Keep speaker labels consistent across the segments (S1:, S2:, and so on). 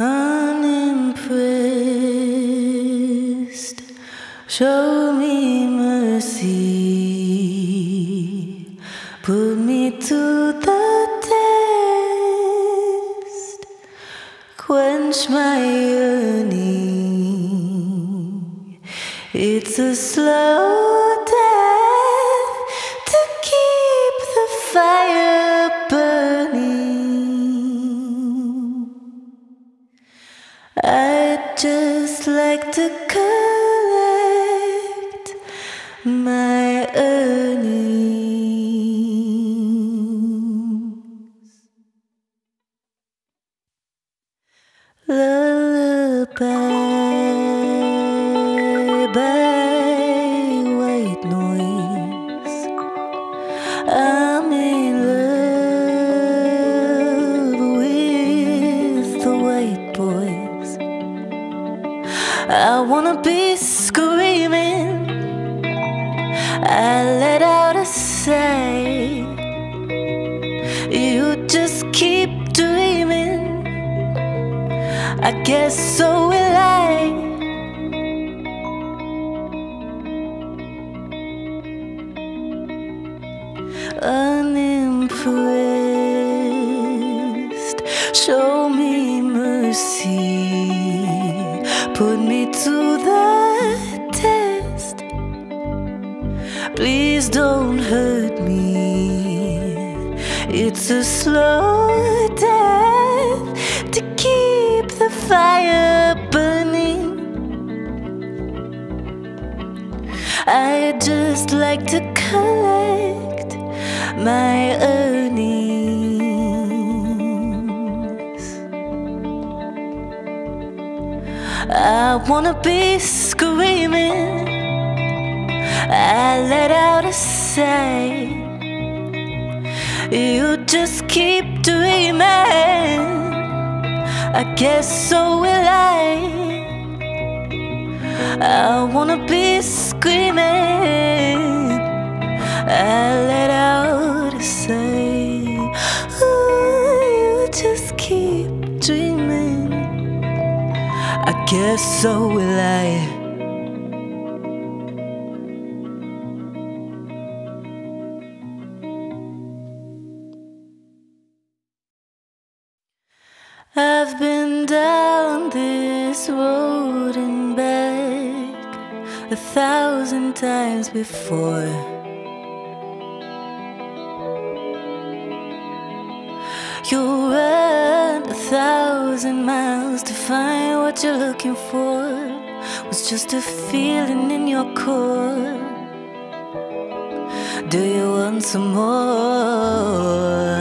S1: unimpressed. Show me mercy, I'm I just like to collect my earnings. I wanna be screaming. I let out a sigh. You just keep dreaming. I guess so will I. I wanna be screaming. I let out a sigh. Ooh, you just keep dreaming. I guess so will I. I've been down this road and a thousand times before. You run a thousand miles to find what you're looking for. Was just a feeling in your core. Do you want some more?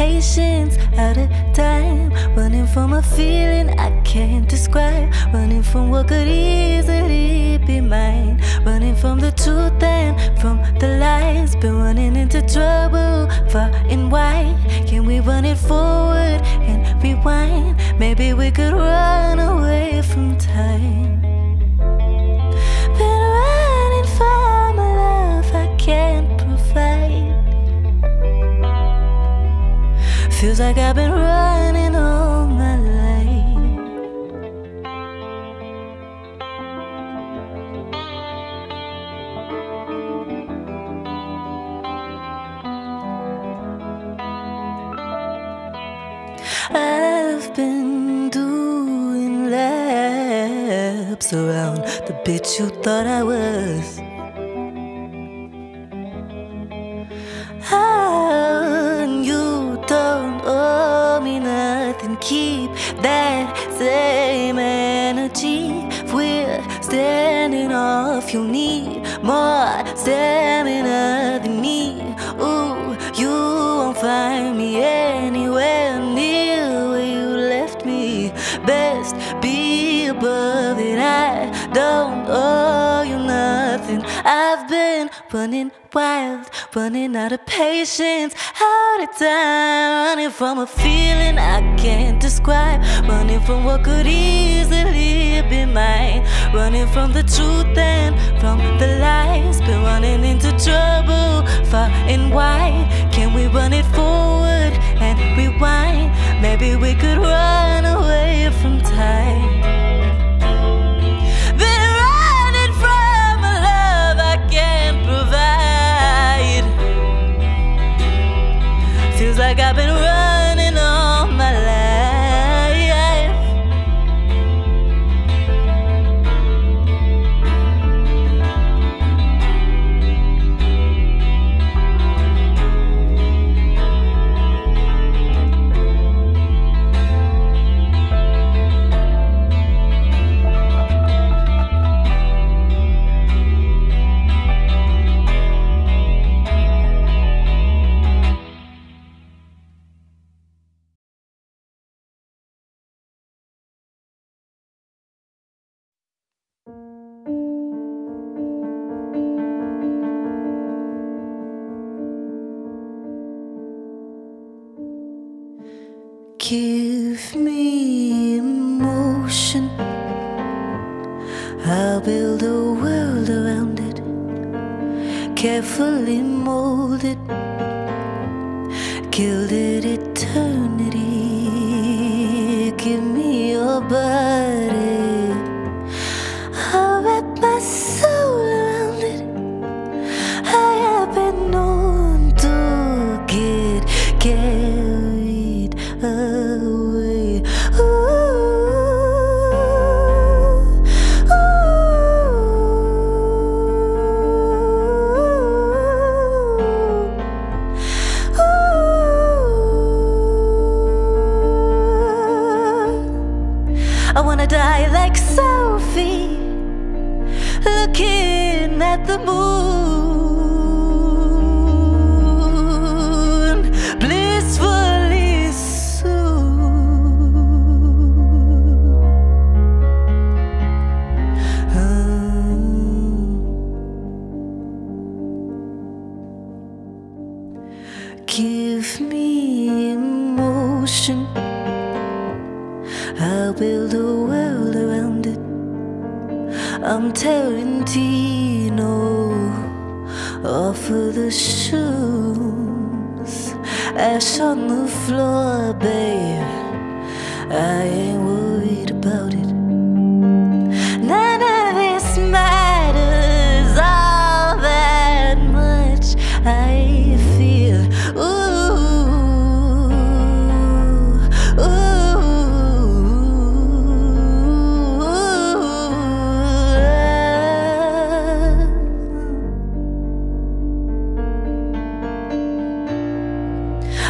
S1: Patience, out of time, running from a feeling I can't describe, running from what could easily be mine, running from the truth and from the lies, been running into trouble far and wide. Can we run it forward and rewind? Maybe we could run away from time. Feels like I've been running all my life. I've been doing laps around the bitch you thought I was. Off, you'll need more stamina than me. Ooh, you won't find me anywhere near where you left me. Best be above it. I don't owe you nothing. I've been running wild, running out of patience, out of time, running from a feeling I can't describe, running from what could easily be mine. Running from the truth and from the lies. Been running into trouble far and wide. Can we run it forward and rewind? Maybe we could run away from time. Like I've been I'll build a world around it, carefully mold molded, gilded eternity.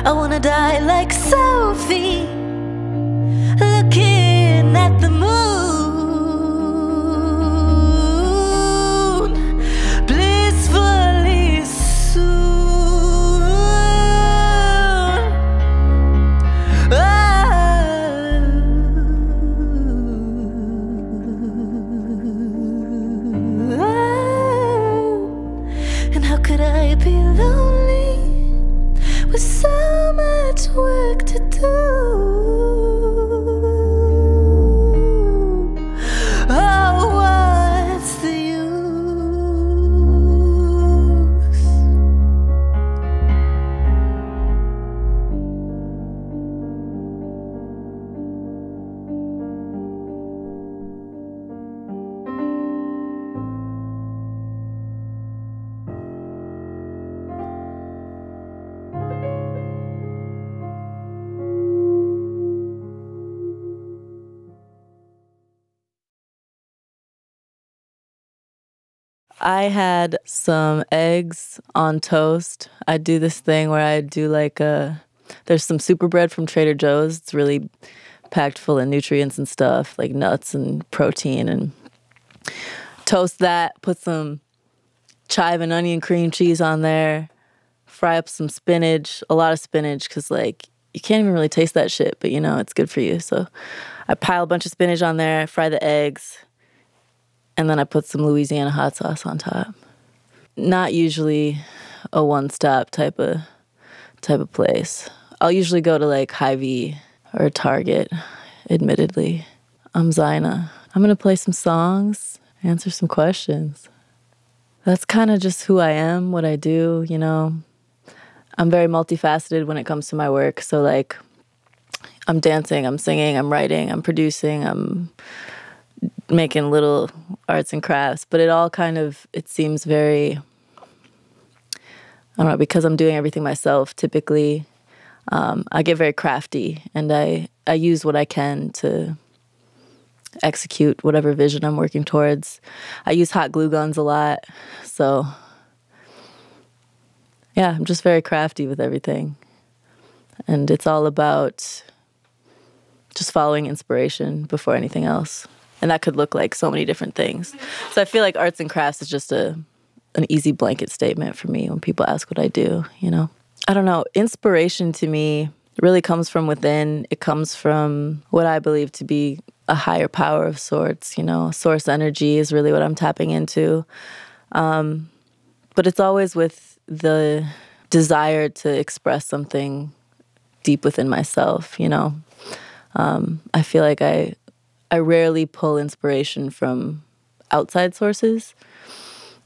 S1: I wanna die like Sophie, looking at the moon, I
S2: had some eggs on toast. I do this thing where I do like a there's some super bread from Trader Joe's. It's really packed full of nutrients and stuff, like nuts and protein and toast that, put some chive and onion cream cheese on there, fry up some spinach, a lot of spinach cuz like you can't even really taste that shit, but you know, it's good for you. So I pile a bunch of spinach on there, fry the eggs, and then I put some Louisiana hot sauce on top. Not usually a one-stop type of type of place. I'll usually go to like Hy-Vee or Target, admittedly. I'm Xina,
S1: I'm going to play some songs, answer some questions. That's kind of just who I am, what I do, you know. I'm very multifaceted when it comes to my work. So, like, I'm dancing, I'm singing, I'm writing, I'm producing, I'm making little arts and crafts, but it all kind of it seems very I don't know because I'm doing everything myself. Typically, um, I get very crafty and I I use what I can to execute whatever vision I'm working towards. I use hot glue guns a lot, so yeah, I'm just very crafty with everything, and it's all about just following inspiration before anything else. And that could look like so many different things. So I feel like arts and crafts is just a an easy blanket statement for me when people ask what I do, you know. I don't know, inspiration to me really comes from within. It comes from what I believe to be a higher power of sorts, you know. Source energy is really what I'm tapping into. Um, but it's always with the desire to express something deep within myself, you know. Um, I feel like I I rarely pull inspiration from outside sources.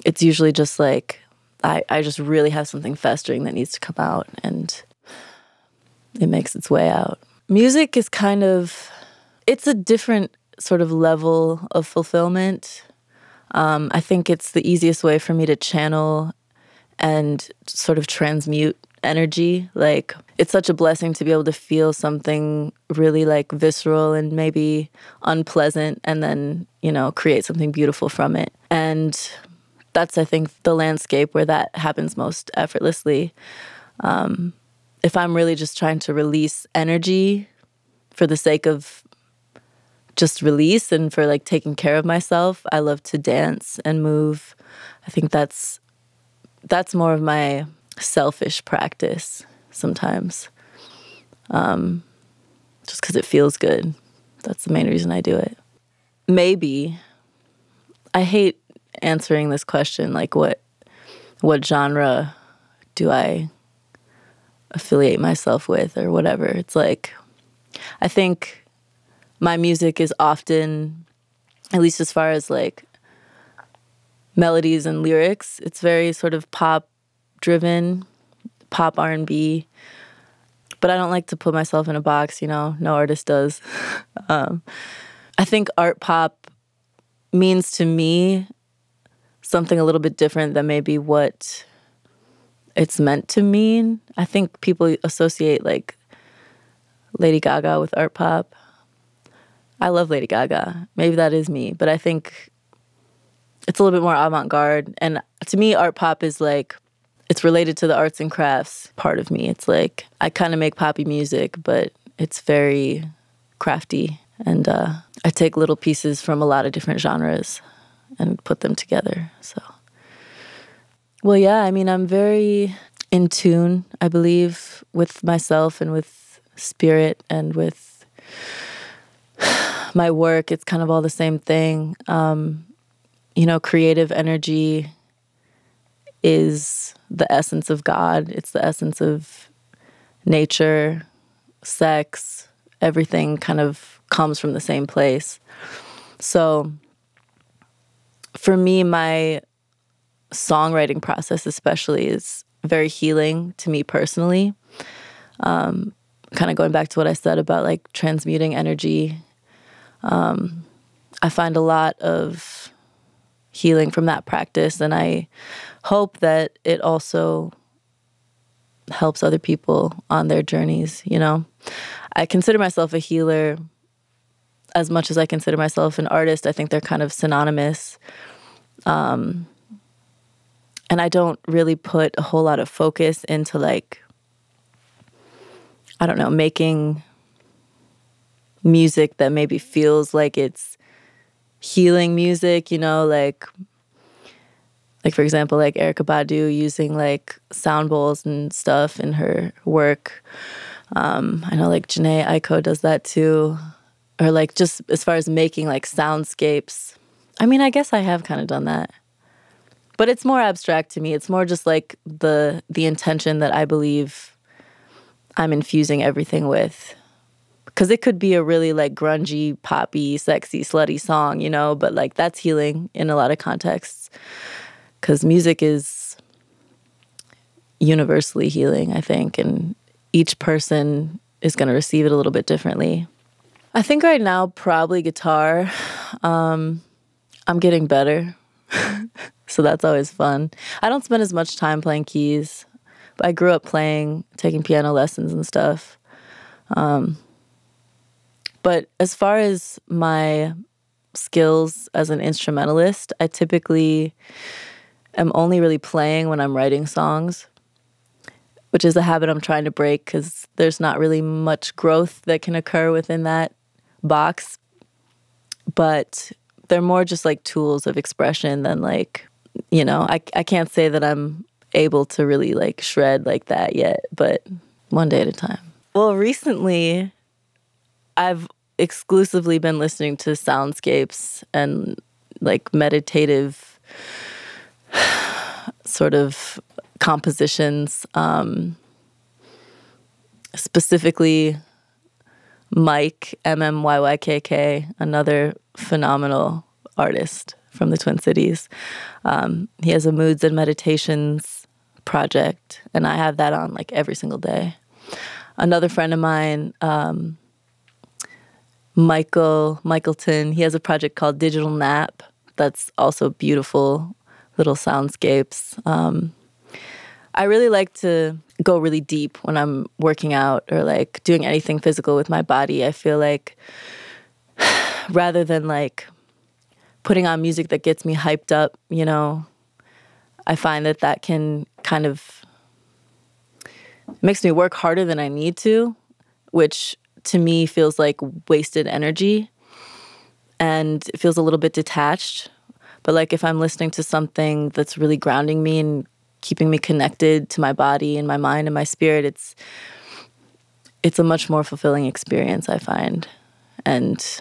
S1: It's usually just like I, I just really have something festering that needs to come out and it makes its way out. Music is kind of it's a different sort of level of fulfillment. Um, I think it's the easiest way for me to channel and sort of transmute energy. Like it's such a blessing to be able to feel something really like visceral and maybe unpleasant and then, you know, create something beautiful from it. And that's I think the landscape where that happens most effortlessly. Um, if I'm really just trying to release energy for the sake of just release and for like taking care of myself, I love to dance and move. I think that's that's more of my selfish practice sometimes. Um, just because it feels good. That's the main reason I do it. Maybe I hate answering this question like what what genre do I affiliate myself with or whatever. It's like I think my music is often at least as far as like melodies and lyrics, it's very sort of pop driven, pop R&B. But I don't like to put myself in a box, you know. No artist does. um, I think art pop means to me something a little bit different than maybe what it's meant to mean. I think people associate like Lady Gaga with art pop. I love Lady Gaga. Maybe that is me, but I think it's a little bit more avant garde. And to me, art pop is like it's related to the arts and crafts part of me. It's like I kind of make poppy music, but it's very crafty. And uh, I take little pieces from a lot of different genres and put them together. So, well, yeah, I mean, I'm very in tune, I believe, with myself and with spirit and with my work. It's kind of all the same thing. Um, you know, creative energy is the essence of God, it's the essence of nature, sex, everything kind of comes from the same place. So for me, my songwriting process, especially, is very healing to me personally. Um, kind of going back to what I said about like transmuting energy. Um, I find a lot of healing from that practice. And I hope that it also helps other people on their journeys. You know, I consider myself a healer as much as I consider myself an artist. I think they're kind of synonymous. Um, and I don't really put a whole lot of focus into like, I don't know, making music that maybe feels like it's healing music, you know, like like for example, like Erykah Badu using like sound bowls and stuff in her work. Um, I know like Jhené Aiko does that too, or like just as far as making like soundscapes. I mean, I guess I have kind of done that, but it's more abstract to me. It's more just like the the intention that I believe I'm infusing everything with because it could be a really like grungy, poppy, sexy, slutty song, you know, but like that's healing in a lot of contexts because music is universally healing, I think, and each person is going to receive it a little bit differently. I think right now, probably guitar. Um, I'm getting better. so that's always fun. I don't spend as much time playing keys, but I grew up playing, taking piano lessons and stuff. Um, but as far as my skills as an instrumentalist, I typically am only really playing when I'm writing songs, which is a habit I'm trying to break because there's not really much growth that can occur within that box. But they're more just like tools of expression than like, you know, I, I can't say that I'm able to really like shred like that yet, but one day at a time. Well, recently I've exclusively been listening to soundscapes and like meditative sort of compositions. Um, specifically, Mike M M Y Y K K, another phenomenal artist from the Twin Cities. Um, he has a moods and meditations project, and I have that on like every single day. Another friend of mine, um, Michael Michaelton, he has a project called Digital Nap that's also beautiful little soundscapes. Um, I really like to go really deep when I'm working out or like doing anything physical with my body. I feel like rather than like putting on music that gets me hyped up, you know, I find that that can kind of makes me work harder than I need to, which to me feels like wasted energy and it feels a little bit detached. But like if I'm listening to something that's really grounding me and keeping me connected to my body and my mind and my spirit, it's it's a much more fulfilling experience, I find. And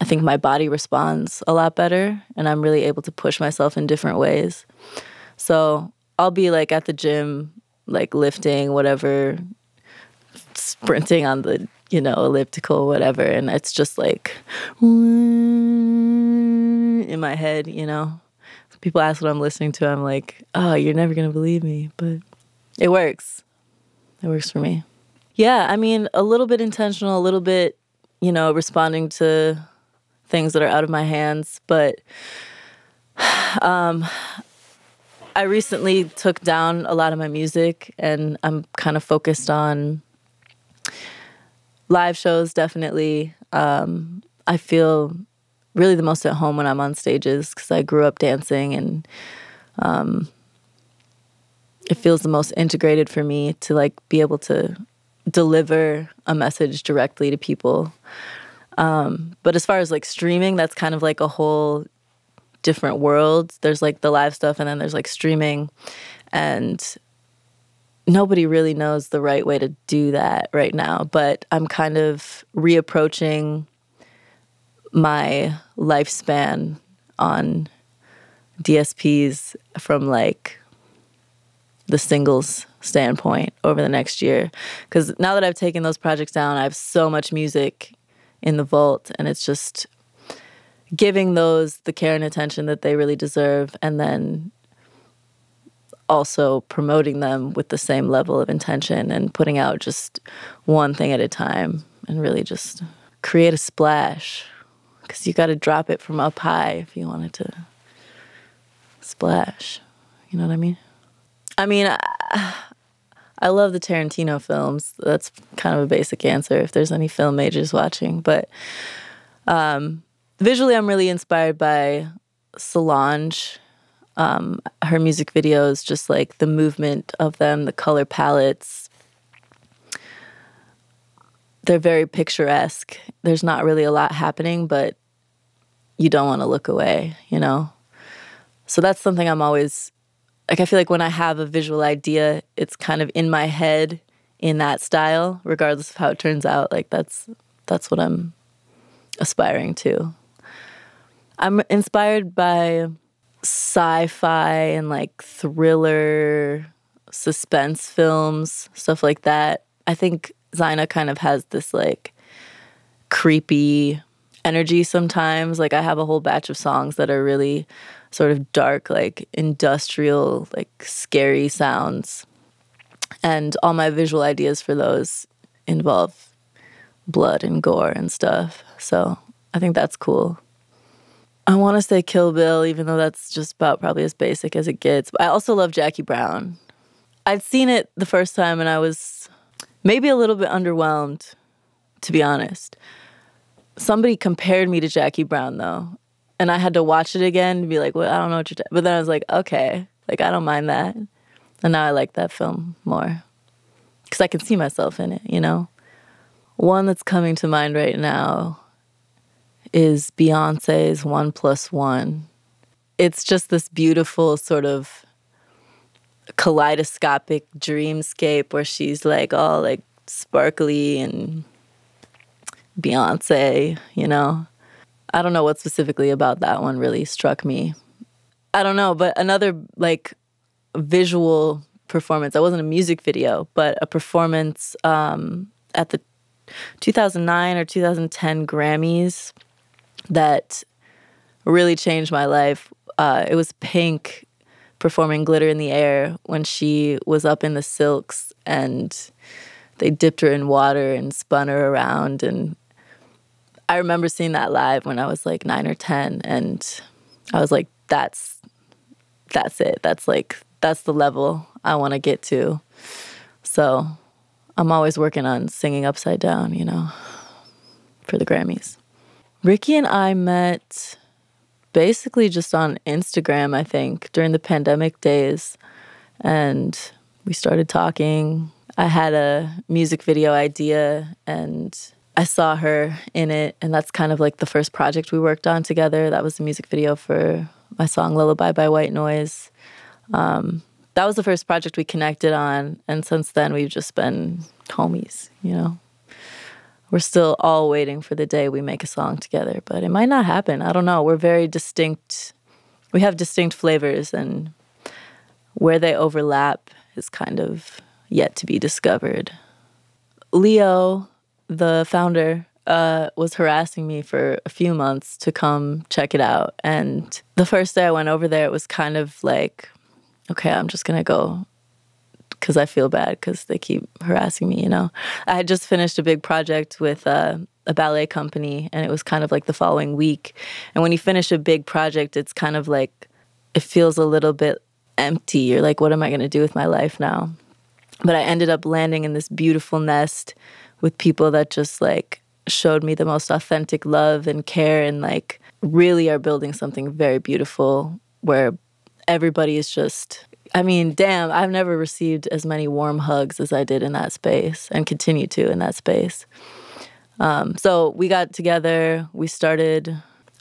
S1: I think my body responds a lot better and I'm really able to push myself in different ways. So I'll be like at the gym, like lifting, whatever, sprinting on the, you know, elliptical, whatever. And it's just like in my head, you know. People ask what I'm listening to. I'm like, oh, you're never going to believe me. But it works. It works for me. Yeah, I mean, a little bit intentional, a little bit, you know, responding to things that are out of my hands. But um, I recently took down a lot of my music and I'm kind of focused on live shows, definitely. Um, I feel really the most at home when I'm on stages because I grew up dancing and um, it feels the most integrated for me to like be able to deliver a message directly to people um, but as far as like streaming, that's kind of like a whole different world. There's like the live stuff, and then there's like streaming, and nobody really knows the right way to do that right now. But I'm kind of reapproaching my lifespan on DSPs from like the singles standpoint over the next year. Because now that I've taken those projects down, I have so much music in the vault and it's just giving those the care and attention that they really deserve and then also promoting them with the same level of intention and putting out just one thing at a time and really just create a splash because you got to drop it from up high if you want it to splash you know what i mean i mean I, I love the Tarantino films. That's kind of a basic answer if there's any film majors watching. But um, visually, I'm really inspired by Solange. Um, her music videos, just like the movement of them, the color palettes. They're very picturesque. There's not really a lot happening, but you don't want to look away, you know? So that's something I'm always like I feel like when I have a visual idea, it's kind of in my head in that style, regardless of how it turns out. Like that's that's what I'm aspiring to. I'm inspired by sci-fi and like thriller, suspense films, stuff like that. I think Xina kind of has this like creepy energy sometimes. Like I have a whole batch of songs that are really sort of dark, like industrial, like scary sounds. And all my visual ideas for those involve blood and gore and stuff. So I think that's cool. I want to say Kill Bill, even though that's just about probably as basic as it gets. But I also love Jackie Brown. I'd seen it the first time and I was maybe a little bit underwhelmed, to be honest. Somebody compared me to Jackie Brown though, and I had to watch it again to be like, well, I don't know what you're. But then I was like, okay, like I don't mind that, and now I like that film more because I can see myself in it. You know, one that's coming to mind right now is Beyonce's One Plus One. It's just this beautiful sort of kaleidoscopic dreamscape where she's like all like sparkly and Beyonce, you know. I don't know what specifically about that one really struck me. I don't know, but another like visual performance. I wasn't a music video, but a performance um, at the 2009 or 2010 Grammys that really changed my life. Uh, it was Pink performing Glitter in the Air when she was up in the silks and they dipped her in water and spun her around. And I remember seeing that live when I was like nine or 10. And I was like, that's, that's it. That's like, that's the level I want to get to. So I'm always working on singing upside down, you know, for the Grammys. Ricky and I met basically just on Instagram, I think, during the pandemic days. And we started talking. I had a music video idea and I saw her in it. And that's kind of like the first project we worked on together. That was the music video for my song Lullaby by Whitenoise. Um, that was the first project we connected on. And since then, we've just been homies, you know? We're still all waiting for the day we make a song together, but it might not happen. I don't know. We're very distinct. We have distinct flavors, and where they overlap is kind of yet to be discovered. Leo, the founder, uh, was harassing me for a few months to come check it out. And the first day I went over there, it was kind of like, okay, I'm just going to go because I feel bad because they keep harassing me, you know. I had just finished a big project with uh, a ballet company and it was kind of like the following week. And when you finish a big project, it's kind of like it feels a little bit empty. You're like, what am I going to do with my life now? But I ended up landing in this beautiful nest with people that just like showed me the most authentic love and care and like really are building something very beautiful where everybody is just I mean, damn, I've never received as many warm hugs as I did in that space and continue to in that space. Um, so we got together, we started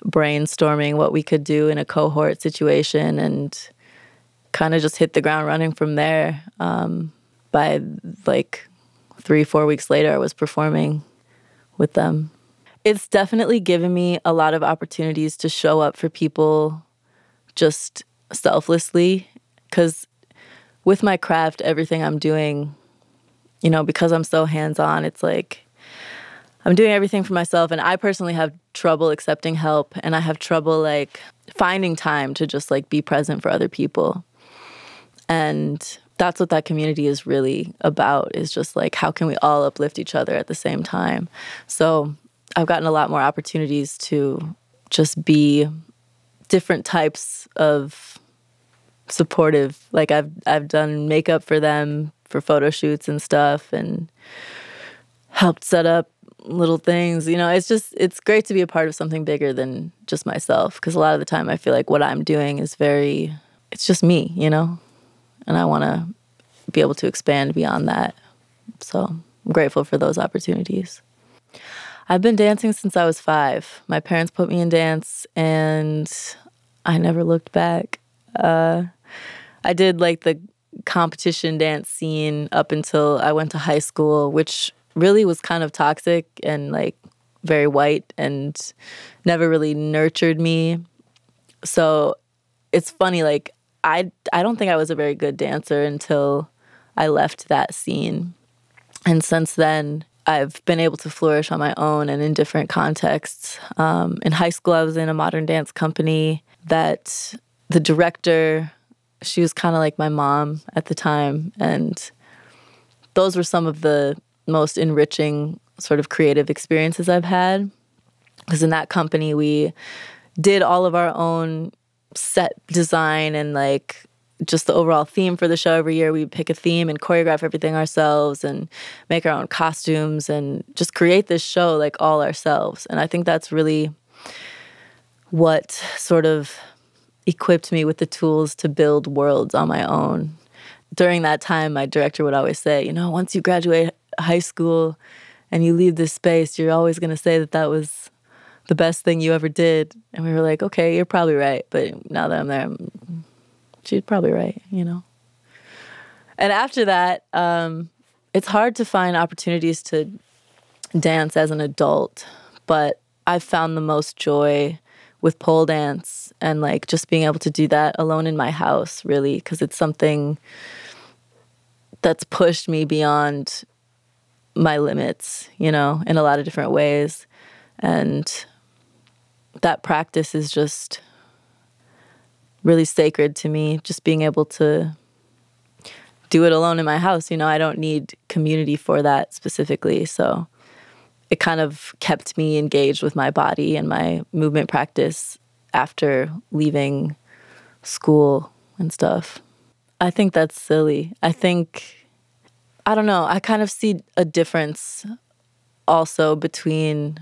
S1: brainstorming what we could do in a cohort situation and kind of just hit the ground running from there. Um, by like three, four weeks later, I was performing with them. It's definitely given me a lot of opportunities to show up for people just selflessly because with my craft, everything I'm doing, you know, because I'm so hands on, it's like I'm doing everything for myself. And I personally have trouble accepting help and I have trouble like finding time to just like be present for other people. And that's what that community is really about is just like how can we all uplift each other at the same time. So I've gotten a lot more opportunities to just be different types of supportive. Like I've I've done makeup for them for photo shoots and stuff and helped set up little things. You know, it's just it's great to be a part of something bigger than just myself because a lot of the time I feel like what I'm doing is very it's just me, you know? And I want to be able to expand beyond that. So, I'm grateful for those opportunities. I've been dancing since I was 5. My parents put me in dance and I never looked back. Uh, I did like the competition dance scene up until I went to high school, which really was kind of toxic and like very white and never really nurtured me. So it's funny, like I I don't think I was a very good dancer until I left that scene. And since then, I've been able to flourish on my own and in different contexts. Um, in high school, I was in a modern dance company that the director, she was kind of like my mom at the time. And those were some of the most enriching sort of creative experiences I've had. Because in that company, we did all of our own set design and like just the overall theme for the show every year. We pick a theme and choreograph everything ourselves and make our own costumes and just create this show like all ourselves. And I think that's really what sort of equipped me with the tools to build worlds on my own. During that time, my director would always say, you know, once you graduate high school and you leave this space, you're always going to say that that was the best thing you ever did. And we were like, okay, you're probably right. But now that I'm there, I'm she's probably right, you know. And after that, um, it's hard to find opportunities to dance as an adult, but I've found the most joy with pole dance and like just being able to do that alone in my house, really, because it's something that's pushed me beyond my limits, you know, in a lot of different ways. And that practice is just really sacred to me, just being able to do it alone in my house. You know, I don't need community for that specifically. So it kind of kept me engaged with my body and my movement practice after leaving school and stuff. I think that's silly. I think, I don't know, I kind of see a difference also between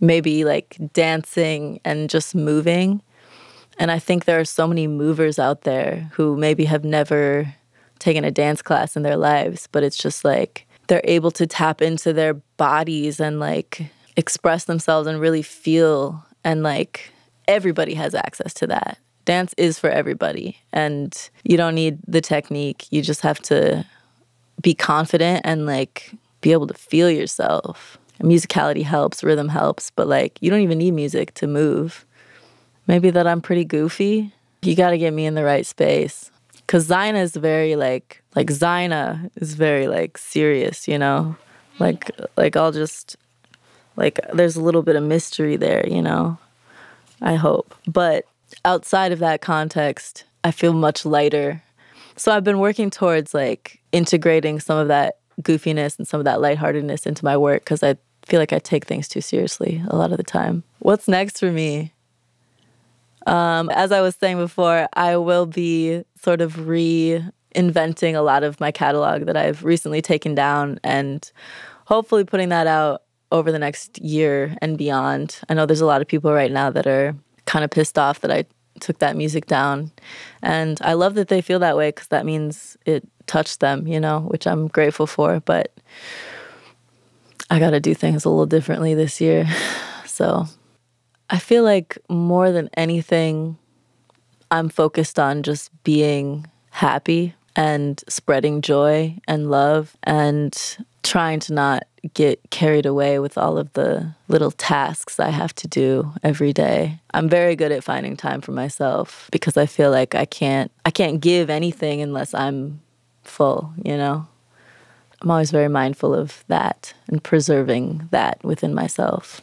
S1: maybe like dancing and just moving. And I think there are so many movers out there who maybe have never taken a dance class in their lives, but it's just like they're able to tap into their bodies and like express themselves and really feel. And like everybody has access to that. Dance is for everybody. And you don't need the technique. You just have to be confident and like be able to feel yourself. Musicality helps, rhythm helps, but like you don't even need music to move maybe that I'm pretty goofy. You got to get me in the right space. Cause Xina is very like like Xina is very like serious, you know. Like like I'll just like there's a little bit of mystery there, you know. I hope. But outside of that context, I feel much lighter. So I've been working towards like integrating some of that goofiness and some of that lightheartedness into my work because I feel like I take things too seriously a lot of the time. What's next for me? Um, as I was saying before, I will be sort of reinventing a lot of my catalog that I've recently taken down and hopefully putting that out over the next year and beyond. I know there's a lot of people right now that are kind of pissed off that I took that music down. And I love that they feel that way because that means it touched them, you know, which I'm grateful for. But I got to do things a little differently this year. So I feel like more than anything, I'm focused on just being happy and spreading joy and love and trying to not get carried away with all of the little tasks I have to do every day. I'm very good at finding time for myself because I feel like I can't I can't give anything unless I'm full, you know. I'm always very mindful of that and preserving that within myself.